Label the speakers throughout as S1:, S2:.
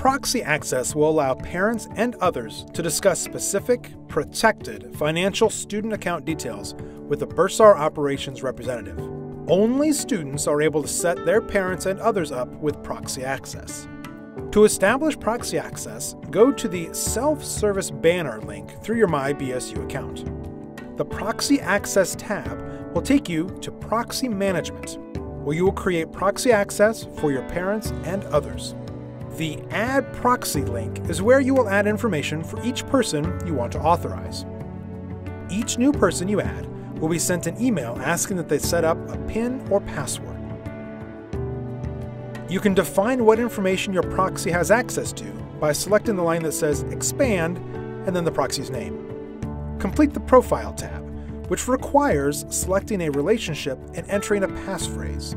S1: Proxy access will allow parents and others to discuss specific, protected financial student account details with a Bursar operations representative. Only students are able to set their parents and others up with proxy access. To establish proxy access, go to the Self Service banner link through your MyBSU account. The Proxy Access tab will take you to Proxy Management, where you will create proxy access for your parents and others. The Add Proxy link is where you will add information for each person you want to authorize. Each new person you add will be sent an email asking that they set up a PIN or password. You can define what information your proxy has access to by selecting the line that says Expand and then the proxy's name. Complete the Profile tab, which requires selecting a relationship and entering a passphrase.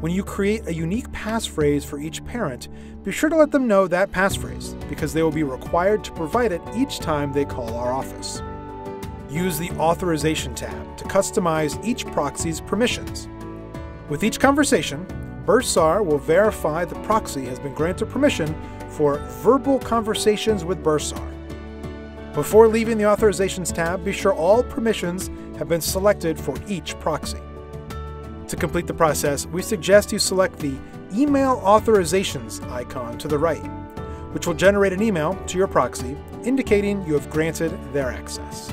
S1: When you create a unique passphrase for each parent, be sure to let them know that passphrase because they will be required to provide it each time they call our office. Use the Authorization tab to customize each proxy's permissions. With each conversation, Bursar will verify the proxy has been granted permission for verbal conversations with Bursar. Before leaving the Authorizations tab, be sure all permissions have been selected for each proxy. To complete the process, we suggest you select the Email Authorizations icon to the right, which will generate an email to your proxy indicating you have granted their access.